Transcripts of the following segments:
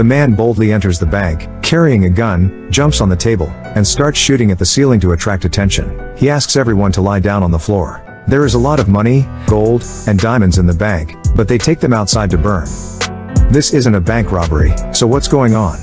The man boldly enters the bank, carrying a gun, jumps on the table, and starts shooting at the ceiling to attract attention. He asks everyone to lie down on the floor. There is a lot of money, gold, and diamonds in the bank, but they take them outside to burn. This isn't a bank robbery, so what's going on?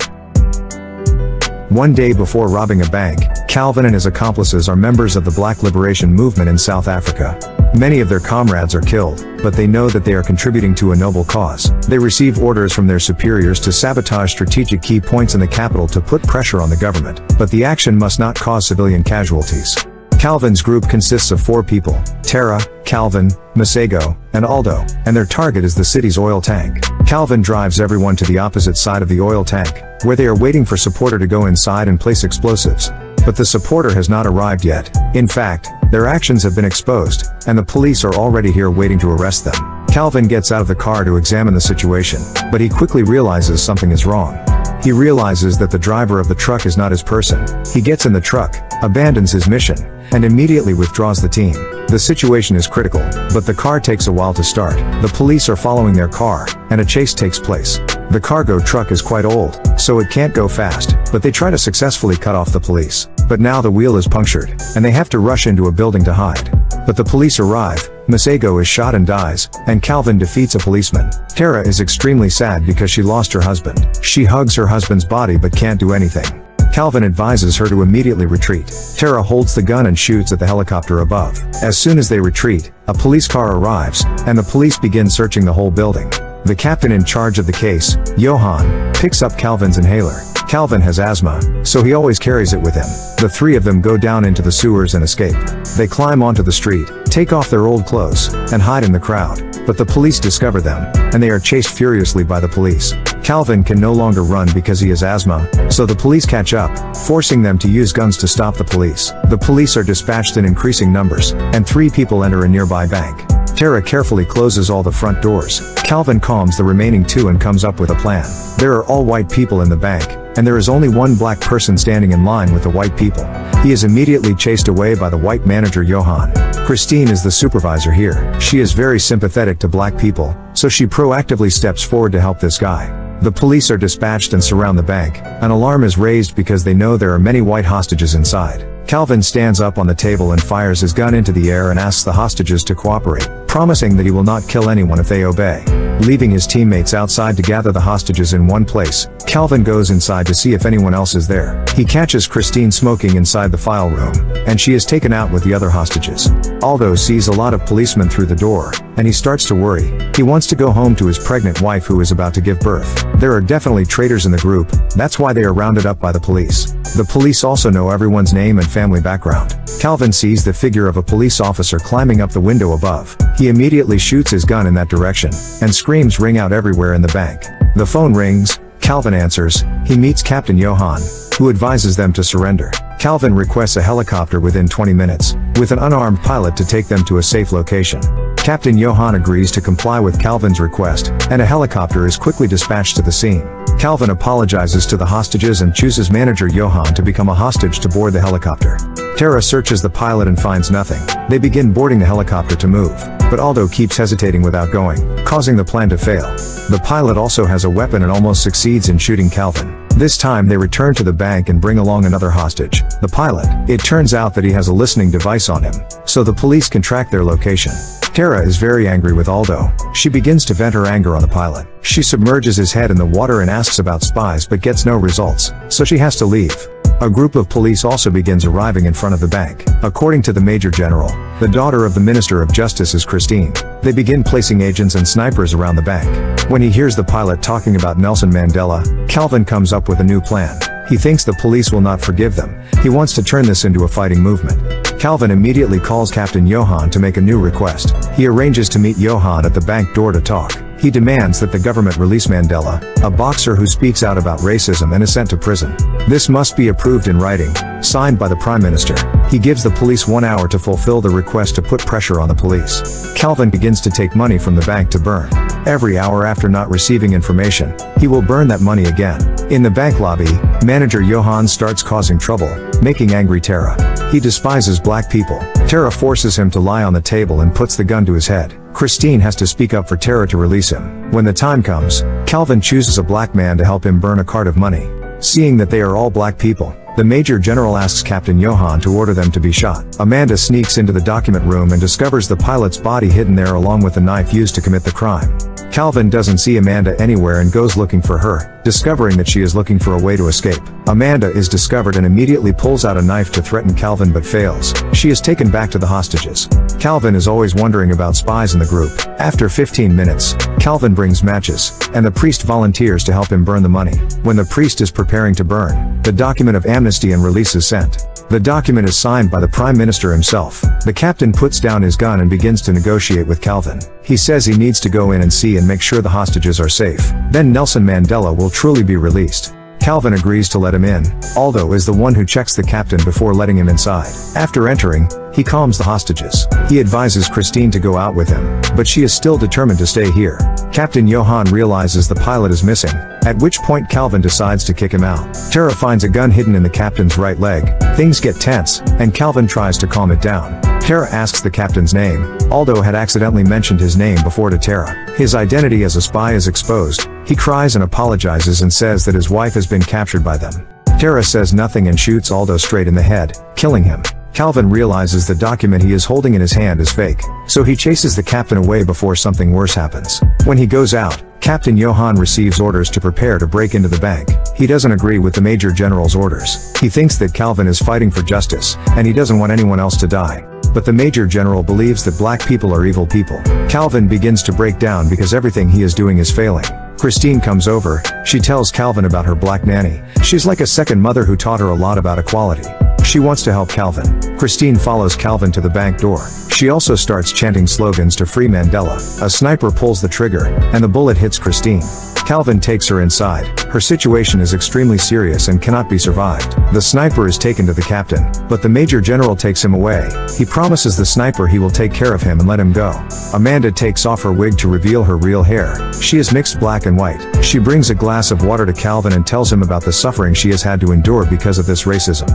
One day before robbing a bank, Calvin and his accomplices are members of the Black Liberation Movement in South Africa. Many of their comrades are killed, but they know that they are contributing to a noble cause. They receive orders from their superiors to sabotage strategic key points in the capital to put pressure on the government, but the action must not cause civilian casualties. Calvin's group consists of four people, Tara, Calvin, Masego, and Aldo, and their target is the city's oil tank. Calvin drives everyone to the opposite side of the oil tank, where they are waiting for supporter to go inside and place explosives. But the supporter has not arrived yet. In fact, their actions have been exposed, and the police are already here waiting to arrest them. Calvin gets out of the car to examine the situation, but he quickly realizes something is wrong. He realizes that the driver of the truck is not his person. He gets in the truck, abandons his mission, and immediately withdraws the team. The situation is critical, but the car takes a while to start. The police are following their car, and a chase takes place. The cargo truck is quite old, so it can't go fast, but they try to successfully cut off the police. But now the wheel is punctured, and they have to rush into a building to hide. But the police arrive, Masego is shot and dies, and Calvin defeats a policeman. Tara is extremely sad because she lost her husband. She hugs her husband's body but can't do anything. Calvin advises her to immediately retreat. Tara holds the gun and shoots at the helicopter above. As soon as they retreat, a police car arrives, and the police begin searching the whole building. The captain in charge of the case, Johan, picks up Calvin's inhaler. Calvin has asthma, so he always carries it with him. The three of them go down into the sewers and escape. They climb onto the street, take off their old clothes, and hide in the crowd. But the police discover them, and they are chased furiously by the police. Calvin can no longer run because he has asthma, so the police catch up, forcing them to use guns to stop the police. The police are dispatched in increasing numbers, and three people enter a nearby bank. Tara carefully closes all the front doors. Calvin calms the remaining two and comes up with a plan. There are all white people in the bank, and there is only one black person standing in line with the white people. He is immediately chased away by the white manager Johan. Christine is the supervisor here. She is very sympathetic to black people, so she proactively steps forward to help this guy. The police are dispatched and surround the bank. An alarm is raised because they know there are many white hostages inside. Calvin stands up on the table and fires his gun into the air and asks the hostages to cooperate, promising that he will not kill anyone if they obey. Leaving his teammates outside to gather the hostages in one place, Calvin goes inside to see if anyone else is there. He catches Christine smoking inside the file room, and she is taken out with the other hostages. Aldo sees a lot of policemen through the door, and he starts to worry. He wants to go home to his pregnant wife who is about to give birth. There are definitely traitors in the group, that's why they are rounded up by the police. The police also know everyone's name and family background. Calvin sees the figure of a police officer climbing up the window above. He immediately shoots his gun in that direction, and screams ring out everywhere in the bank. The phone rings, Calvin answers, he meets Captain Johan, who advises them to surrender. Calvin requests a helicopter within 20 minutes, with an unarmed pilot to take them to a safe location. Captain Johan agrees to comply with Calvin's request, and a helicopter is quickly dispatched to the scene. Calvin apologizes to the hostages and chooses manager Johan to become a hostage to board the helicopter. Tara searches the pilot and finds nothing. They begin boarding the helicopter to move, but Aldo keeps hesitating without going, causing the plan to fail. The pilot also has a weapon and almost succeeds in shooting Calvin. This time they return to the bank and bring along another hostage, the pilot. It turns out that he has a listening device on him, so the police can track their location. Tara is very angry with Aldo. She begins to vent her anger on the pilot. She submerges his head in the water and asks about spies but gets no results, so she has to leave. A group of police also begins arriving in front of the bank. According to the Major General, the daughter of the Minister of Justice is Christine. They begin placing agents and snipers around the bank. When he hears the pilot talking about Nelson Mandela, Calvin comes up with a new plan. He thinks the police will not forgive them. He wants to turn this into a fighting movement. Calvin immediately calls Captain Johan to make a new request. He arranges to meet Johan at the bank door to talk. He demands that the government release Mandela, a boxer who speaks out about racism and is sent to prison. This must be approved in writing, signed by the Prime Minister. He gives the police one hour to fulfill the request to put pressure on the police. Calvin begins to take money from the bank to burn. Every hour after not receiving information, he will burn that money again. In the bank lobby, manager Johan starts causing trouble, making angry Tara. He despises black people. Tara forces him to lie on the table and puts the gun to his head. Christine has to speak up for Tara to release him. When the time comes, Calvin chooses a black man to help him burn a cart of money. Seeing that they are all black people, the Major General asks Captain Johan to order them to be shot. Amanda sneaks into the document room and discovers the pilot's body hidden there along with the knife used to commit the crime. Calvin doesn't see Amanda anywhere and goes looking for her, discovering that she is looking for a way to escape. Amanda is discovered and immediately pulls out a knife to threaten Calvin but fails. She is taken back to the hostages. Calvin is always wondering about spies in the group. After 15 minutes, Calvin brings matches, and the priest volunteers to help him burn the money. When the priest is preparing to burn, the document of amnesty and release is sent. The document is signed by the Prime Minister himself. The captain puts down his gun and begins to negotiate with Calvin. He says he needs to go in and see and make sure the hostages are safe. Then Nelson Mandela will truly be released. Calvin agrees to let him in. Aldo is the one who checks the captain before letting him inside. After entering, he calms the hostages. He advises Christine to go out with him, but she is still determined to stay here. Captain Johan realizes the pilot is missing, at which point Calvin decides to kick him out. Tara finds a gun hidden in the captain's right leg. Things get tense, and Calvin tries to calm it down. Tara asks the captain's name. Aldo had accidentally mentioned his name before to Tara. His identity as a spy is exposed. He cries and apologizes and says that his wife has been captured by them. Tara says nothing and shoots Aldo straight in the head, killing him. Calvin realizes the document he is holding in his hand is fake, so he chases the captain away before something worse happens. When he goes out, Captain Johan receives orders to prepare to break into the bank. He doesn't agree with the Major General's orders. He thinks that Calvin is fighting for justice, and he doesn't want anyone else to die. But the Major General believes that black people are evil people. Calvin begins to break down because everything he is doing is failing. Christine comes over, she tells Calvin about her black nanny. She's like a second mother who taught her a lot about equality. She wants to help Calvin. Christine follows Calvin to the bank door. She also starts chanting slogans to free Mandela. A sniper pulls the trigger, and the bullet hits Christine. Calvin takes her inside. Her situation is extremely serious and cannot be survived. The sniper is taken to the captain, but the major general takes him away. He promises the sniper he will take care of him and let him go. Amanda takes off her wig to reveal her real hair. She is mixed black and white. She brings a glass of water to Calvin and tells him about the suffering she has had to endure because of this racism.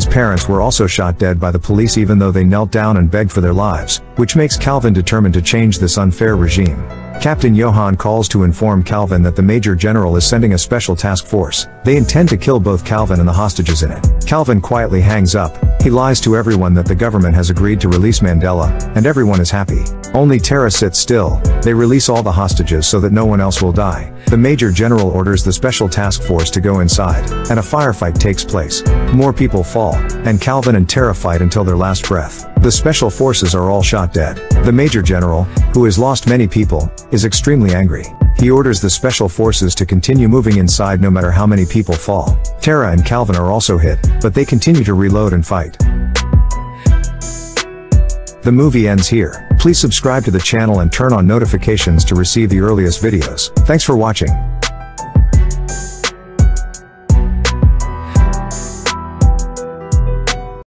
Calvin's parents were also shot dead by the police even though they knelt down and begged for their lives, which makes Calvin determined to change this unfair regime. Captain Johan calls to inform Calvin that the Major General is sending a special task force. They intend to kill both Calvin and the hostages in it. Calvin quietly hangs up. He lies to everyone that the government has agreed to release Mandela, and everyone is happy. Only Tara sits still. They release all the hostages so that no one else will die. The Major General orders the special task force to go inside, and a firefight takes place. More people fall, and Calvin and Tara fight until their last breath. The special forces are all shot dead. The Major General, who has lost many people, is extremely angry. He orders the special forces to continue moving inside no matter how many people fall. Tara and Calvin are also hit, but they continue to reload and fight. The movie ends here. Please subscribe to the channel and turn on notifications to receive the earliest videos. Thanks for watching.